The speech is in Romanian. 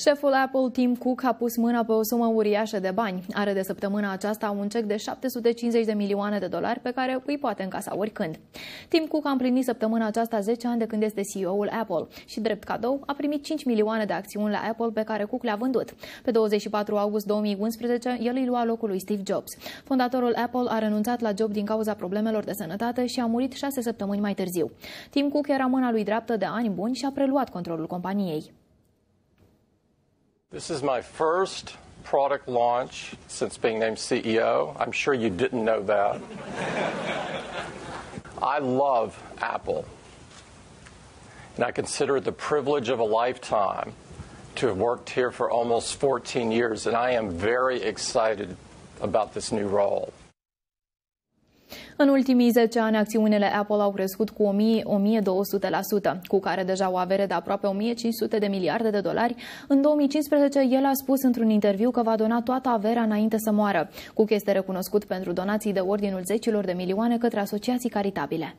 Șeful Apple, Tim Cook, a pus mâna pe o sumă uriașă de bani. Are de săptămâna aceasta un cec de 750 de milioane de dolari pe care îi poate încasa oricând. Tim Cook a împlinit săptămâna aceasta 10 ani de când este CEO-ul Apple și, drept cadou, a primit 5 milioane de acțiuni la Apple pe care Cook le-a vândut. Pe 24 august 2011, el îi lua locul lui Steve Jobs. Fondatorul Apple a renunțat la job din cauza problemelor de sănătate și a murit 6 săptămâni mai târziu. Tim Cook era mâna lui dreaptă de ani buni și a preluat controlul companiei. This is my first product launch since being named CEO. I'm sure you didn't know that. I love Apple. And I consider it the privilege of a lifetime to have worked here for almost 14 years. And I am very excited about this new role. În ultimii 10 ani, acțiunile Apple au crescut cu 1200%, cu care deja o avere de aproape 1500 de miliarde de dolari. În 2015, el a spus într-un interviu că va dona toată averea înainte să moară. Cook este recunoscut pentru donații de ordinul zecilor de milioane către asociații caritabile.